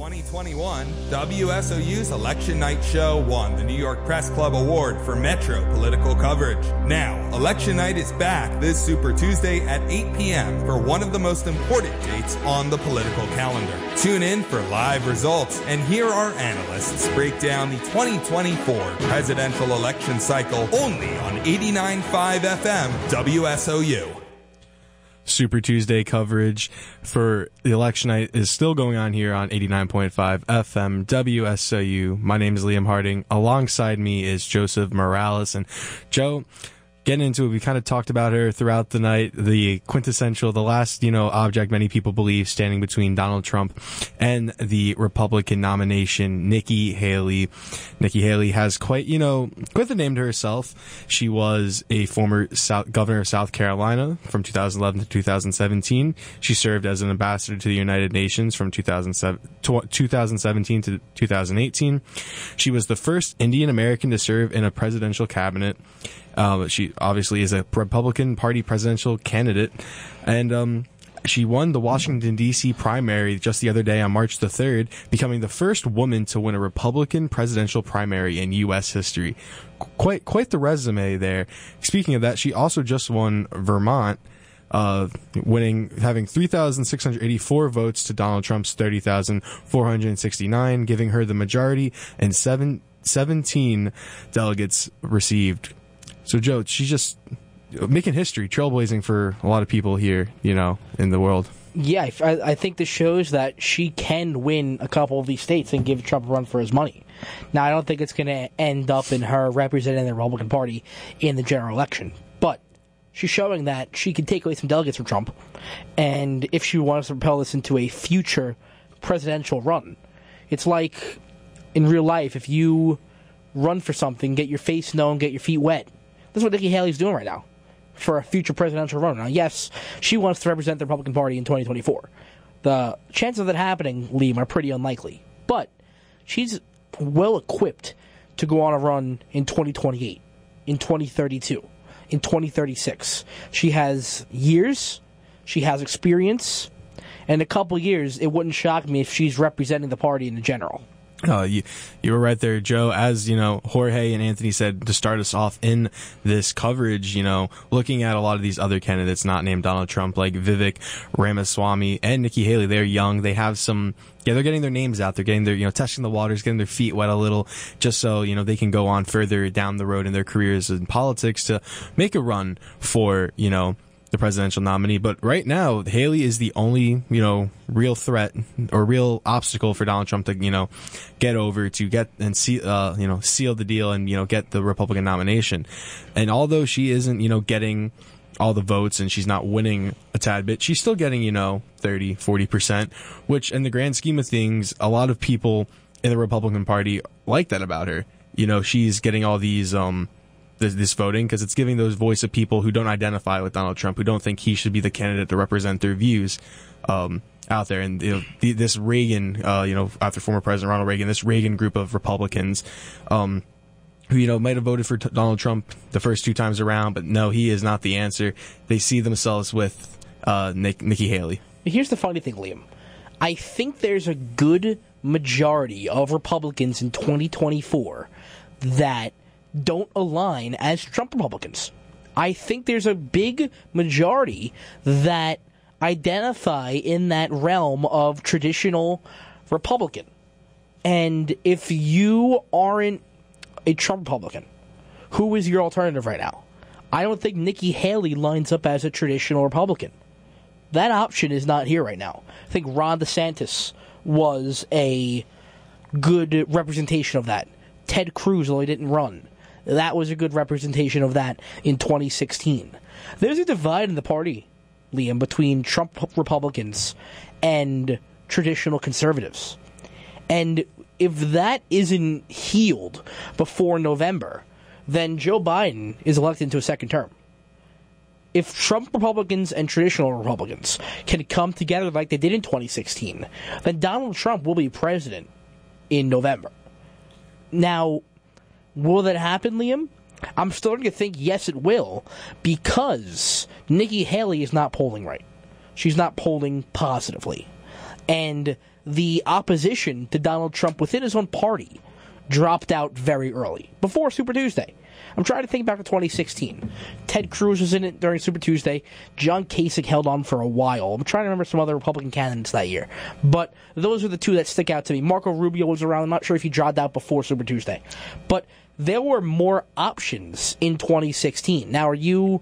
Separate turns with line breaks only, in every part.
2021, WSOU's Election Night Show won the New York Press Club Award for Metro political coverage. Now, Election Night is back this Super Tuesday at 8 p.m. for one of the most important dates on the political calendar. Tune in for live results and hear our analysts break down the 2024 presidential election cycle only on 89.5 FM WSOU.
Super Tuesday coverage for the election night is still going on here on 89.5 FM WSOU. My name is Liam Harding. Alongside me is Joseph Morales. And Joe, getting into it, we kind of talked about her throughout the night. The quintessential, the last, you know, object many people believe standing between Donald Trump and the Republican nomination, Nikki Haley. Nikki Haley has quite, you know, quite the name to herself. She was a former South, governor of South Carolina from 2011 to 2017. She served as an ambassador to the United Nations from 2007, 2017 to 2018. She was the first Indian American to serve in a presidential cabinet. Uh, she obviously is a Republican Party presidential candidate, and um, she won the Washington D.C. primary just the other day on March the third, becoming the first woman to win a Republican presidential primary in U.S. history. Quite quite the resume there. Speaking of that, she also just won Vermont. Uh, winning, having 3,684 votes to Donald Trump's 30,469, giving her the majority and seven, 17 delegates received so Joe, she's just making history, trailblazing for a lot of people here, you know, in the world.
Yeah, I, I think this shows that she can win a couple of these states and give Trump a run for his money. Now, I don't think it's going to end up in her representing the Republican Party in the general election, but she's showing that she can take away some delegates from Trump, and if she wants to propel this into a future presidential run, it's like in real life if you run for something, get your face known, get your feet wet that's what Nikki Haley's doing right now for a future presidential run. Now, yes, she wants to represent the Republican Party in 2024. The chances of that happening, Liam, are pretty unlikely. But she's well equipped to go on a run in 2028, in 2032, in 2036. She has years, she has experience, and in a couple years, it wouldn't shock me if she's representing the party in general.
Uh, you, you were right there, Joe. As you know, Jorge and Anthony said to start us off in this coverage. You know, looking at a lot of these other candidates not named Donald Trump, like Vivek Ramaswamy and Nikki Haley. They're young. They have some. Yeah, they're getting their names out. They're getting their, you know, testing the waters, getting their feet wet a little, just so you know they can go on further down the road in their careers in politics to make a run for you know the presidential nominee. But right now, Haley is the only, you know, real threat or real obstacle for Donald Trump to, you know, get over to get and see, uh, you know, seal the deal and, you know, get the Republican nomination. And although she isn't, you know, getting all the votes and she's not winning a tad bit, she's still getting, you know, 30, 40%, which in the grand scheme of things, a lot of people in the Republican Party like that about her. You know, she's getting all these, um, this, this voting because it's giving those voice of people who don't identify with Donald Trump, who don't think he should be the candidate to represent their views. Um, out there, and you know, the, this Reagan, uh, you know, after former President Ronald Reagan, this Reagan group of Republicans, um, who you know might have voted for t- Donald Trump the first two times around, but no, he is not the answer. They see themselves with uh, Nick, Nikki Haley.
Here's the funny thing, Liam. I think there's a good majority of Republicans in 2024 that don't align as Trump Republicans. I think there's a big majority that identify in that realm of traditional Republican. And if you aren't a Trump Republican, who is your alternative right now? I don't think Nikki Haley lines up as a traditional Republican. That option is not here right now. I think Ron DeSantis was a good representation of that. Ted Cruz, although he didn't run, that was a good representation of that in 2016. There's a divide in the party, Liam, between Trump Republicans and traditional conservatives. And if that isn't healed before November, then Joe Biden is elected into a second term. If Trump Republicans and traditional Republicans can come together like they did in 2016, then Donald Trump will be president in November. Now, Will that happen, Liam? I'm starting to think yes, it will, because Nikki Haley is not polling right. She's not polling positively. And the opposition to Donald Trump within his own party dropped out very early, before Super Tuesday. I'm trying to think back to 2016. Ted Cruz was in it during Super Tuesday. John Kasich held on for a while. I'm trying to remember some other Republican candidates that year. But those are the two that stick out to me. Marco Rubio was around. I'm not sure if he dropped out before Super Tuesday. But there were more options in 2016. Now, are you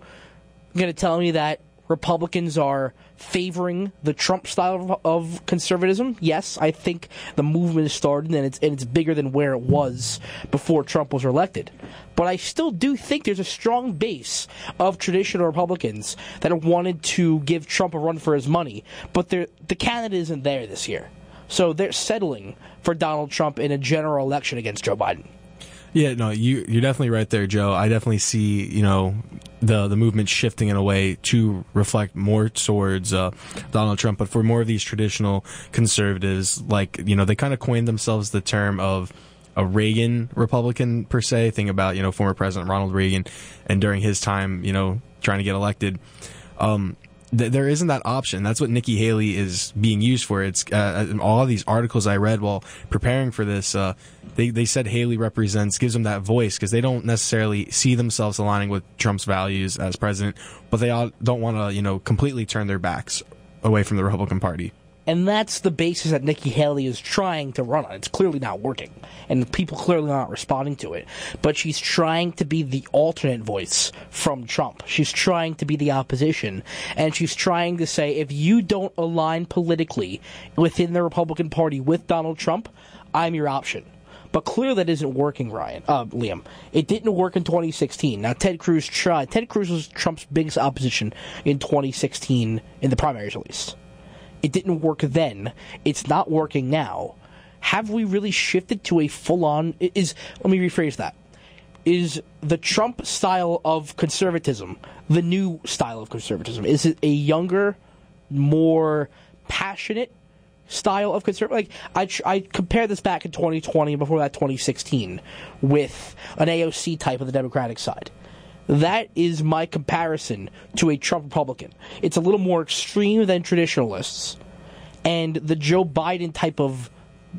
going to tell me that Republicans are favoring the Trump style of, of, conservatism. Yes, I think the movement has started and it's and it's bigger than where it was before Trump was elected. But I still do think there's a strong base of traditional Republicans that wanted to give Trump a run for his money, but the candidate isn't there this year. So they're settling for Donald Trump in a general election against Joe Biden.
Yeah, no, you you're definitely right there, Joe. I definitely see, you know, the the movement shifting in a way to reflect more towards uh, Donald Trump, but for more of these traditional conservatives, like you know, they kind of coined themselves the term of a Reagan Republican per se. Think about you know former President Ronald Reagan, and during his time, you know, trying to get elected. Um, th- there isn't that option. That's what Nikki Haley is being used for. It's uh, all these articles I read while preparing for this. Uh, they they said Haley represents gives them that voice because they don't necessarily see themselves aligning with Trump's values as president, but they all don't want to you know completely turn their backs away from the Republican Party.
And that's the basis that Nikki Haley is trying to run on. It's clearly not working, and people clearly are not responding to it. But she's trying to be the alternate voice from Trump. She's trying to be the opposition, and she's trying to say if you don't align politically within the Republican Party with Donald Trump, I'm your option. But clearly that isn't working, Ryan. Uh, Liam. It didn't work in 2016. Now Ted Cruz tried. Ted Cruz was Trump's biggest opposition in 2016 in the primaries, at least. It didn't work then. It's not working now. Have we really shifted to a full on is let me rephrase that. Is the Trump style of conservatism the new style of conservatism? Is it a younger, more passionate style of conservative? Like I, I compare this back in 2020 before that 2016 with an AOC type of the Democratic side. That is my comparison to a Trump Republican. It's a little more extreme than traditionalists. And the Joe Biden type of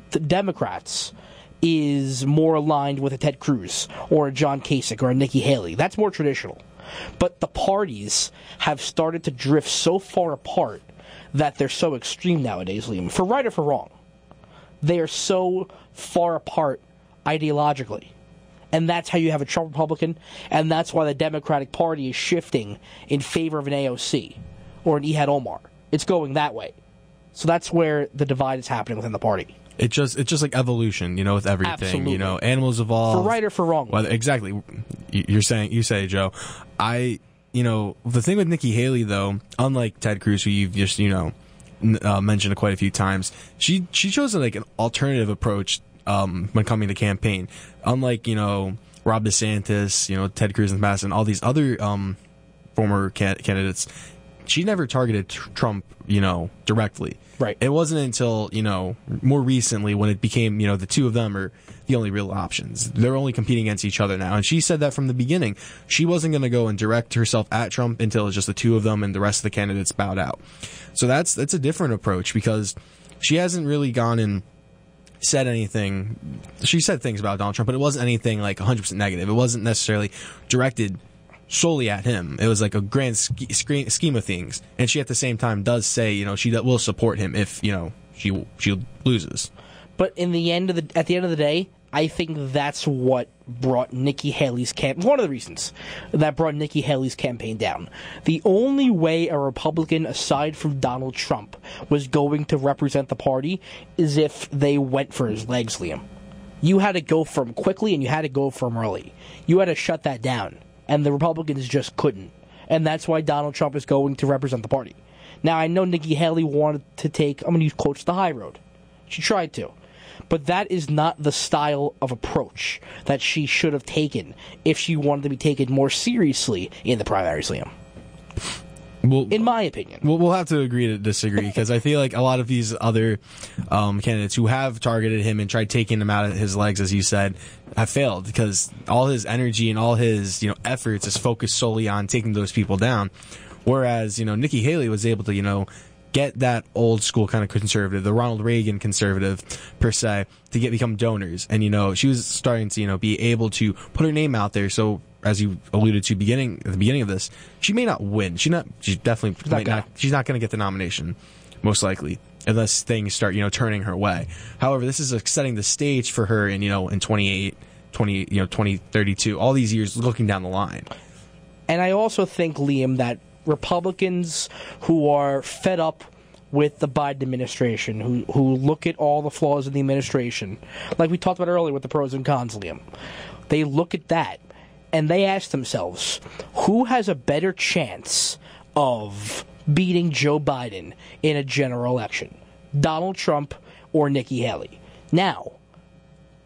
Democrats is more aligned with a Ted Cruz or a John Kasich or a Nikki Haley. That's more traditional. But the parties have started to drift so far apart that they're so extreme nowadays, Liam. For right or for wrong. They are so far apart ideologically. And that's how you have a Trump Republican, and that's why the Democratic Party is shifting in favor of an AOC or an Ilhan Omar. It's going that way. So that's where the divide is happening within the party.
It just it's just like evolution, you know, with everything.
Absolutely.
You know, animals evolve
for right or for wrong.
Well, exactly. You're saying you say, Joe. I you know the thing with Nikki Haley though, unlike Ted Cruz, who you've just you know uh, mentioned quite a few times, she she chose like an alternative approach um, when coming to campaign. Unlike you know Ron DeSantis, you know Ted Cruz in the past, and all these other um, former can- candidates, she never targeted tr- Trump, you know, directly.
Right.
It wasn't until you know more recently when it became you know the two of them are the only real options. They're only competing against each other now, and she said that from the beginning. She wasn't going to go and direct herself at Trump until it's just the two of them and the rest of the candidates bowed out. So that's that's a different approach because she hasn't really gone and said anything. She said things about Donald Trump, but it wasn't anything like 100% negative. It wasn't necessarily directed solely at him. It was like a grand scheme of things. And she at the same time does say, you know, she will support him if, you know, she she loses.
But in the end of the at the end of the day, I think that's what brought Nikki Haley's camp. One of the reasons that brought Nikki Haley's campaign down. The only way a Republican, aside from Donald Trump, was going to represent the party is if they went for his legs, Liam. You had to go for him quickly, and you had to go for him early. You had to shut that down, and the Republicans just couldn't. And that's why Donald Trump is going to represent the party. Now, I know Nikki Haley wanted to take, I'm going to use quotes, the high road. She tried to. But that is not the style of approach that she should have taken if she wanted to be taken more seriously in the primaries, Liam.
Well,
in my opinion.
We'll, we'll have to agree to disagree because I feel like a lot of these other um, candidates who have targeted him and tried taking him out of his legs, as you said, have failed because all his energy and all his you know efforts is focused solely on taking those people down. Whereas you know Nikki Haley was able to you know get that old school kind of conservative, the Ronald Reagan conservative per se, to get become donors. And you know, she was starting to you know be able to put her name out there. So as you alluded to beginning at the beginning of this, she may not win. She not. She definitely
not
might not. She's not going to get the nomination, most likely, unless things start you know turning her way. However, this is setting the stage for her in you know in 28, 20 you know 2032, all these years looking down the line.
And I also think, Liam, that Republicans who are fed up with the Biden administration, who who look at all the flaws in the administration, like we talked about earlier with the pros and cons, Liam, they look at that and they ask themselves, who has a better chance of beating Joe Biden in a general election, Donald Trump or Nikki Haley? Now,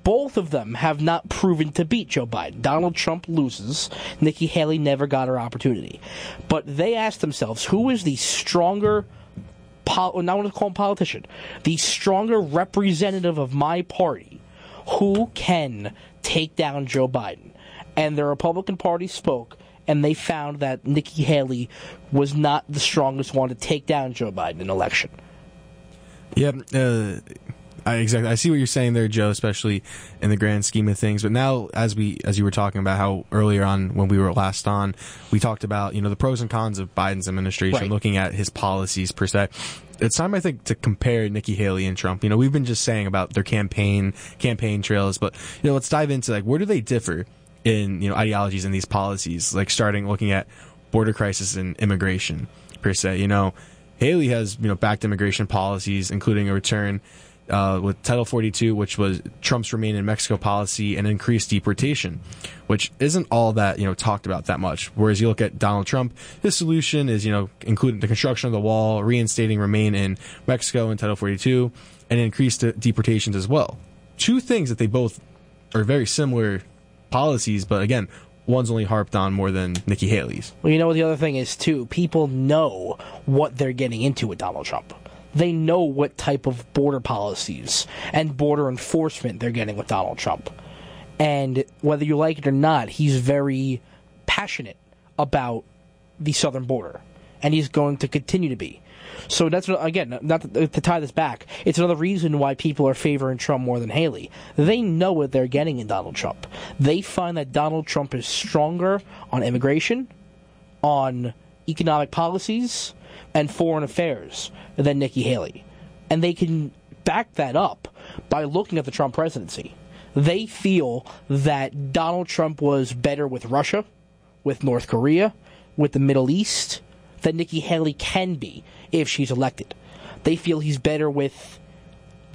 both of them have not proven to beat Joe Biden. Donald Trump loses. Nikki Haley never got her opportunity. But they asked themselves, who is the stronger, pol- not want to call him politician, the stronger representative of my party who can take down Joe Biden? And the Republican Party spoke, and they found that Nikki Haley was not the strongest one to take down Joe Biden in election.
Yep. Uh, I, exactly. I see what you're saying there, Joe, especially in the grand scheme of things. But now, as we, as you were talking about how earlier on when we were last on, we talked about, you know, the pros and cons of Biden's administration,
Right.
looking at his policies per se. It's time, I think, to compare Nikki Haley and Trump. You know, we've been just saying about their campaign, campaign trails, but, you know, let's dive into like, where do they differ in, you know, ideologies and these policies? Like starting looking at border crisis and immigration per se. You know, Haley has you know backed immigration policies, including a return uh, with Title 42, which was Trump's remain in Mexico policy and increased deportation, which isn't all that you know talked about that much. Whereas you look at Donald Trump, his solution is you know including the construction of the wall, reinstating remain in Mexico and Title 42, and increased deportations as well. Two things that they both are very similar policies, but again, one's only harped on more than Nikki Haley's.
Well, you know what the other thing is too. People know what they're getting into with Donald Trump. They know what type of border policies and border enforcement they're getting with Donald Trump. And whether you like it or not, he's very passionate about the southern border, and he's going to continue to be. So that's again not to, to tie this back. It's another reason why people are favoring Trump more than Haley. They know what they're getting in Donald Trump. They find that Donald Trump is stronger on immigration, on economic policies, and foreign affairs than Nikki Haley, and they can back that up by looking at the Trump presidency. They feel that Donald Trump was better with Russia, with North Korea, with the Middle East than Nikki Haley can be if she's elected. They feel he's better with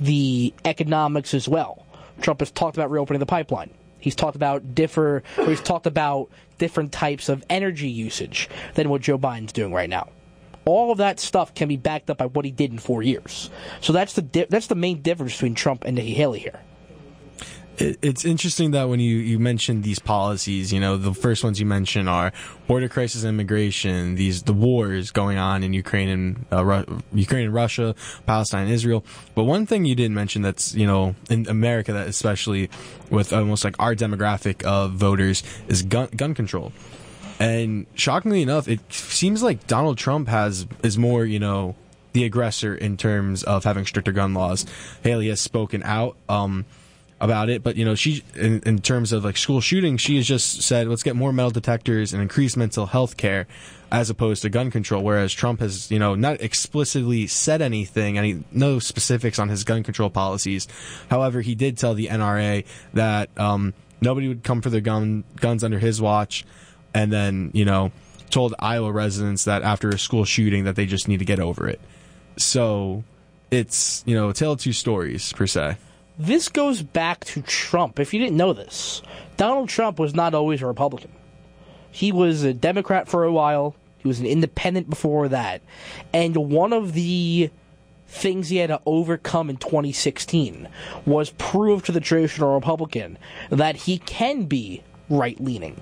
the economics as well. Trump has talked about reopening the pipeline. He's talked about differ, he's talked about different types of energy usage than what Joe Biden's doing right now. All of that stuff can be backed up by what he did in four years. So that's the di- that's the main difference between Trump and Haley here.
It's interesting that when you, you mentioned these policies, you know, the first ones you mentioned are border crisis, immigration, these the wars going on in Ukraine and uh, Ru- Ukraine and Russia, Palestine, Israel. But one thing you didn't mention that's you know in America that especially with almost like our demographic of voters is gun gun control. And shockingly enough, it seems like Donald Trump has is more, you know, the aggressor in terms of having stricter gun laws. Haley has spoken out um, about it, but you know, she in, in terms of like school shootings, she has just said, let's get more metal detectors and increase mental health care as opposed to gun control. Whereas Trump has, you know, not explicitly said anything, any no specifics on his gun control policies. However, he did tell the NRA that um, nobody would come for their gun guns under his watch and then you know told Iowa residents that after a school shooting that they just need to get over it. So it's you know a tale of two stories per se.
This goes back to Trump. If you didn't know this, Donald Trump was not always a Republican. He was a Democrat for a while. He was an independent before that. And one of the things he had to overcome in 2016 was prove to the traditional Republican that he can be right leaning.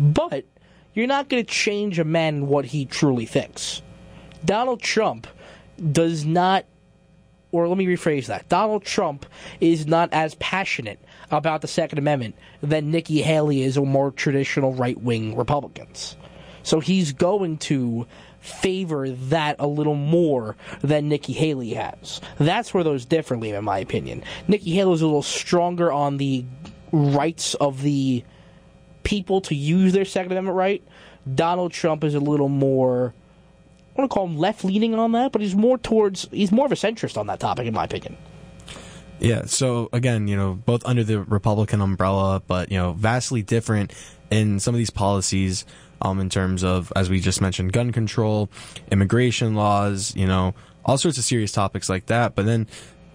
But you're not going to change a man what he truly thinks. Donald Trump does not or let me rephrase that. Donald Trump is not as passionate about the Second Amendment than Nikki Haley is or more traditional right wing Republicans. So he's going to favor that a little more than Nikki Haley has. That's where those differ, in my opinion. Nikki Haley is a little stronger on the rights of the people to use their Second Amendment right. Donald Trump is a little more. I want to call him left leaning on that, but he's more towards. He's more of a centrist on that topic, in my opinion.
Yeah. So again, you know, both under the Republican umbrella, but you know, vastly different in some of these policies. Um, in terms of, as we just mentioned, gun control, immigration laws, you know, all sorts of serious topics like that. But then,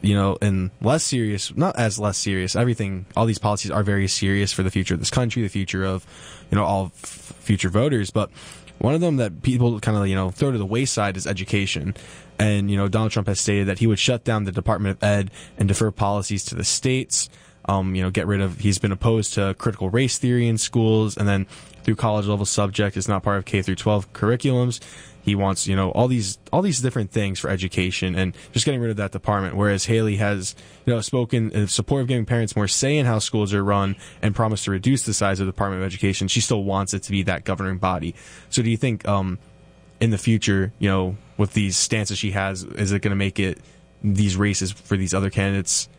you know, in less serious, not as less serious, everything, all these policies are very serious for the future of this country, the future of, you know, all f- future voters. But one of them that people kind of, you know, throw to the wayside is education. And, you know, Donald Trump has stated that he would shut down the Department of Ed and defer policies to the states. Um, you know, get rid of, he's been opposed to critical race theory in schools and then through college level subject is not part of K through 12 curriculums. He wants, you know, all these, all these different things for education and just getting rid of that department. Whereas Haley has, you know, spoken in support of giving parents more say in how schools are run and promised to reduce the size of the Department of Education. She still wants it to be that governing body. So do you think, um, in the future, you know, with these stances she has, is it going to make it these races for these other candidates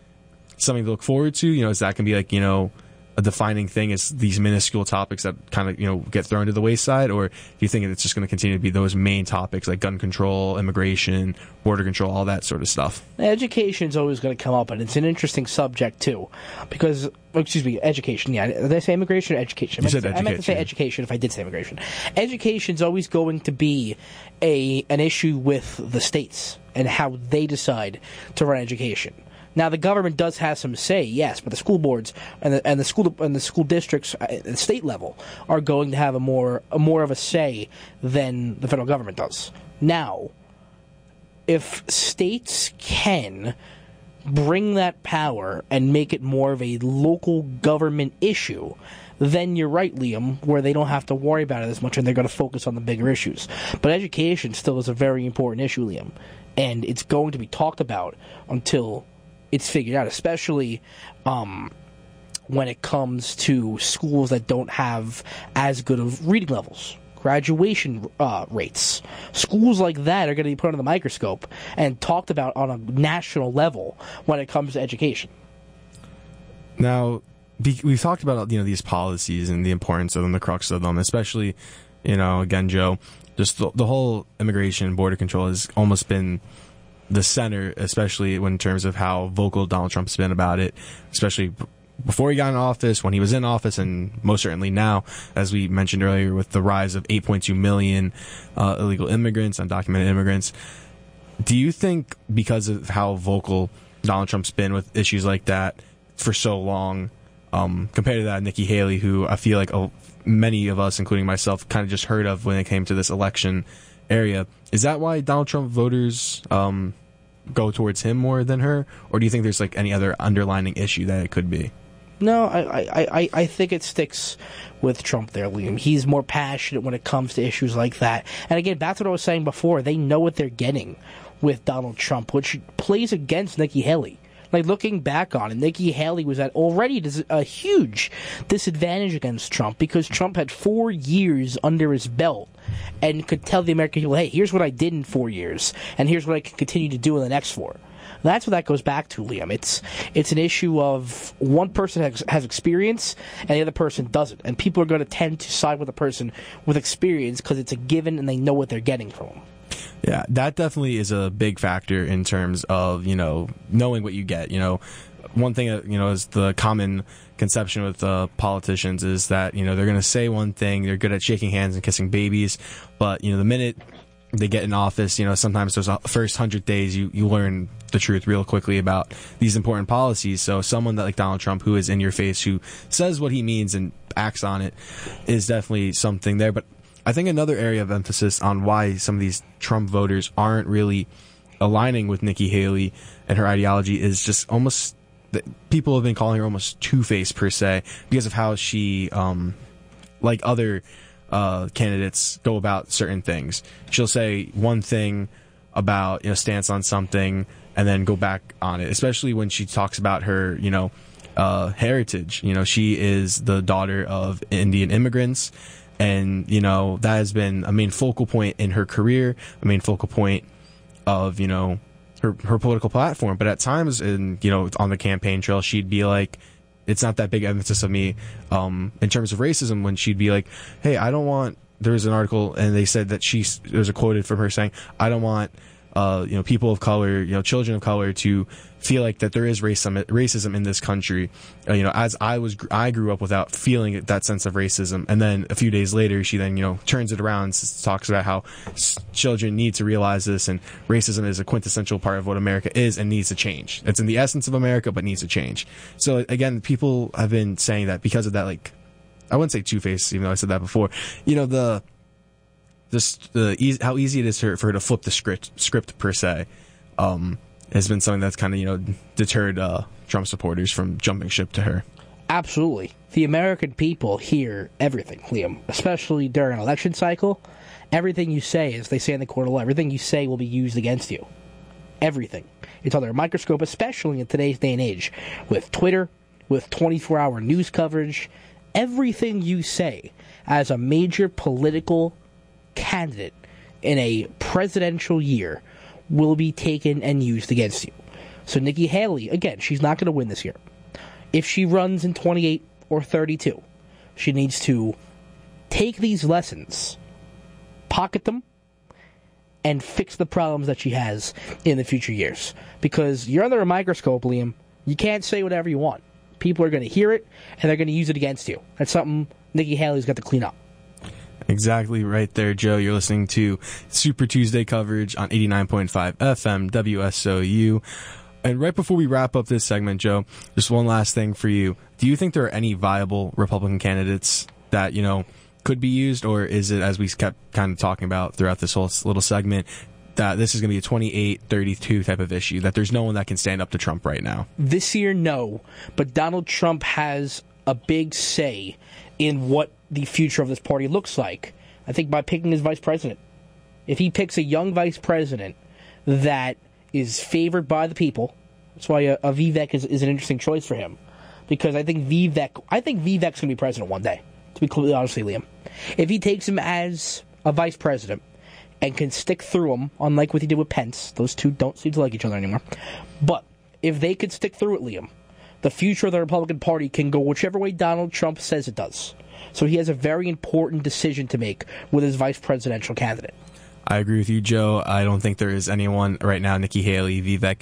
something to look forward to? You know, is that going to be like, you know, a defining thing is these minuscule topics that kind of, you know, get thrown to the wayside? Or do you think it's just going to continue to be those main topics like gun control, immigration, border control, all that sort of stuff?
Education is always going to come up, and it's an interesting subject, too. Because, oh, excuse me, education, yeah. Did I say immigration or education? I meant,
said
to, I meant to say
education.
education if I did say immigration. Education is always going to be a an issue with the states and how they decide to run education. Now the government does have some say, yes, but the school boards and the, and the school and the school districts at the state level are going to have a more a more of a say than the federal government does. Now, if states can bring that power and make it more of a local government issue, then you're right, Liam, where they don't have to worry about it as much and they're going to focus on the bigger issues. But education still is a very important issue, Liam, and it's going to be talked about until it's figured out, especially um, when it comes to schools that don't have as good of reading levels. Graduation uh, rates. Schools like that are going to be put under the microscope and talked about on a national level when it comes to education.
Now, we've talked about you know these policies and the importance of them, the crux of them, especially you know again, Joe, just the, the whole immigration border control has almost been the center, especially when in terms of how vocal Donald Trump's been about it, especially before he got in office, when he was in office, and most certainly now, as we mentioned earlier, with the rise of 8.2 million uh, illegal immigrants, undocumented immigrants. Do you think because of how vocal Donald Trump's been with issues like that for so long, um, compared to that Nikki Haley, who I feel like many of us, including myself, kind of just heard of when it came to this election area, is that why Donald Trump voters um, go towards him more than her, or do you think there's like any other underlining issue that it could be?
No, I, I, I, I think it sticks with Trump there, Liam. He's more passionate when it comes to issues like that. And again, that's what I was saying before. They know what they're getting with Donald Trump, which plays against Nikki Haley. Like looking back on it, Nikki Haley was at already a huge disadvantage against Trump because Trump had four years under his belt and could tell the American people, "Hey, here's what I did in four years, and here's what I can continue to do in the next four. That's what that goes back to, Liam. It's it's an issue of one person has, has experience and the other person doesn't, and people are going to tend to side with the person with experience because it's a given and they know what they're getting from them.
Yeah, that definitely is a big factor in terms of, you know, knowing what you get. You know, one thing, that, you know, is the common conception with uh, politicians is that, you know, they're going to say one thing, they're good at shaking hands and kissing babies, but, you know, the minute they get in office, you know, sometimes those uh, first hundred days, you, you learn the truth real quickly about these important policies. So someone that like Donald Trump, who is in your face, who says what he means and acts on it, is definitely something there. But I think another area of emphasis on why some of these Trump voters aren't really aligning with Nikki Haley and her ideology is just almost people have been calling her almost two faced per se because of how she, um, like other uh, candidates, go about certain things. She'll say one thing about you know stance on something and then go back on it, especially when she talks about her you know uh, heritage. You know, she is the daughter of Indian immigrants And, you know, that has been a main focal point in her career, a main focal point of, you know, her, her political platform. But at times in, you know, on the campaign trail, she'd be like, it's not that big emphasis of me, um, in terms of racism when she'd be like, Hey, I don't want, there was an article and they said that she, there's a quoted from her saying, I don't want, uh, you know, people of color, you know, children of color to feel like that there is racism, racism in this country. Uh, you know, as I was, I grew up without feeling that sense of racism. And then a few days later, she then, you know, turns it around talks about how children need to realize this and racism is a quintessential part of what America is and needs to change. It's in the essence of America, but needs to change. So again, people have been saying that because of that, like, I wouldn't say two face, even though I said that before. You know, the, the how easy it is for, for her to flip the script script per se um, has been something that's kind of you know deterred uh, Trump supporters from jumping ship to her.
Absolutely, the American people hear everything, Liam, especially during an election cycle. Everything you say, as they say in the court of law, everything you say will be used against you. Everything. It's under a microscope, especially in today's day and age, with Twitter, with 24 hour news coverage. Everything you say as a major political candidate in a presidential year will be taken and used against you. So Nikki Haley, again, she's not going to win this year. If she runs in 28 or 32, she needs to take these lessons, pocket them, and fix the problems that she has in the future years. Because you're under a microscope, Liam. You can't say whatever you want. People are going to hear it, and they're going to use it against you. That's something Nikki Haley's got to clean up.
Exactly right there, Joe. You're listening to Super Tuesday coverage on 89.5 FM WSOU. And right before we wrap up this segment, Joe, just one last thing for you. Do you think there are any viable Republican candidates that, you know, could be used, or is it, as we kept kind of talking about throughout this whole little segment, that this is going to be a 28 32 type of issue, that there's no one that can stand up to Trump right now?
This year, no. But Donald Trump has a big say in what the future of this party looks like. I think by picking his vice president. If he picks a young vice president that is favored by the people, that's why a, a Vivek is, is an interesting choice for him. Because I think Vivek, I think Vivek's going to be president one day. To be completely honest with you, Liam, if he takes him as a vice president and can stick through him, unlike what he did with Pence, those two don't seem to like each other anymore. But if they could stick through it, Liam, the future of the Republican Party can go whichever way Donald Trump says it does. So he has a very important decision to make with his vice presidential candidate.
I agree with you, Joe. I don't think there is anyone right now, Nikki Haley, Vivek,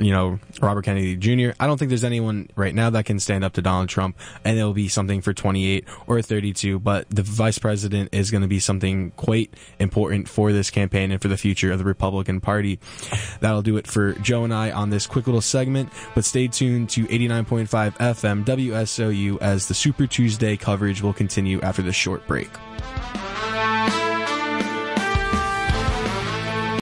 you know, Robert Kennedy Jr. I don't think there's anyone right now that can stand up to Donald Trump, and it'll be something for 28 or 32. But the vice president is going to be something quite important for this campaign and for the future of the Republican Party. That'll do it for Joe and I on this quick little segment. But stay tuned to 89.5 FM WSOU as the Super Tuesday coverage will continue after this short break.